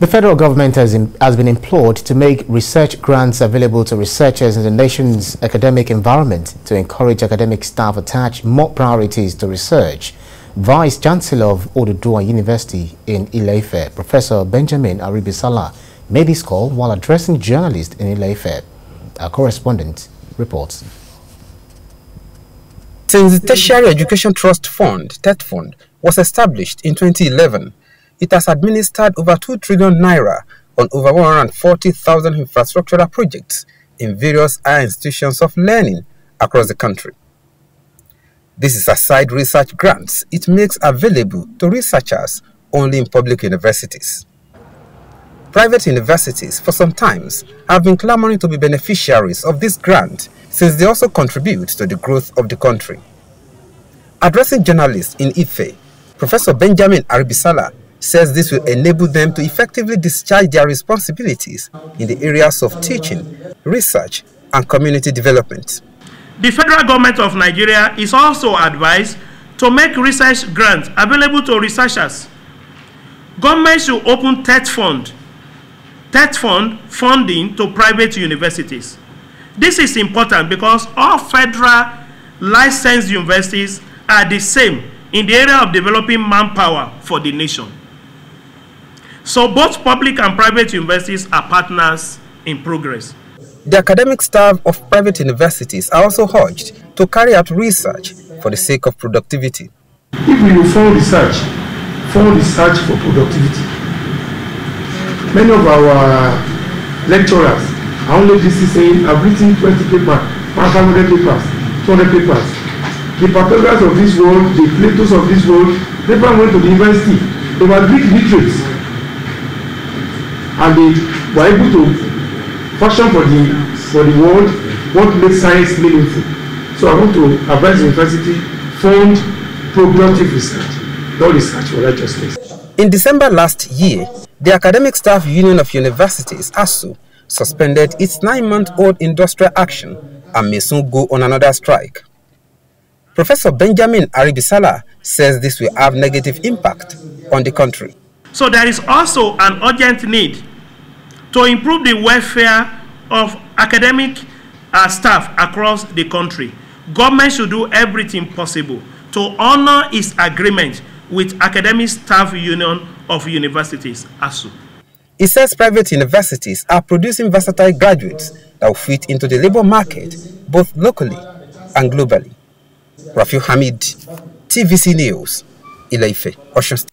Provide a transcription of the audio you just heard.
The federal government has, in, has been implored to make research grants available to researchers in the nation's academic environment to encourage academic staff attach more priorities to research. Vice Chancellor of Oduduwa University in Ile-Ife, Professor Benjamin Aribisala, made this call while addressing journalists in Ile-Ife. Our correspondent reports. Since the Tertiary Education Trust Fund, TET Fund, was established in 2011, it has administered over 2 trillion naira on over 140,000 infrastructural projects in various higher institutions of learning across the country. This is aside research grants it makes available to researchers only in public universities. Private universities, for some times, have been clamoring to be beneficiaries of this grant since they also contribute to the growth of the country. Addressing journalists in Ife, Professor Benjamin Aribisala says this will enable them to effectively discharge their responsibilities in the areas of teaching, research, and community development. The federal government of Nigeria is also advised to make research grants available to researchers. Government should open TET fund, TET fund funding to private universities. This is important because all federal licensed universities are the same in the area of developing manpower for the nation. So both public and private universities are partners in progress. The academic staff of private universities are also urged to carry out research for the sake of productivity. If we fund research, fund research for productivity. Many of our lecturers are only busy saying, I've written 20 papers, 500 papers, 200 papers. The Pythagoras of this world, the Platos of this world, they went to the university. They were Greek literates and they were able to function for the for the world what makes science meaningful so i want to advise the university fund productive research not research for righteousness. in december last year the academic staff union of universities ASUU suspended its nine-month-old industrial action and may soon go on another strike. Professor Benjamin Aribisala says this will have negative impact on the country. So there is also an urgent need to improve the welfare of academic uh, staff across the country. Government should do everything possible to honor its agreement with Academic Staff Union of Universities, ASUU. He says private universities are producing versatile graduates that will fit into the labor market both locally and globally. Rafiu Hamid, TVC News, Ile-Ife, Osun State.